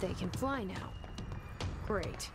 They can fly now. Great.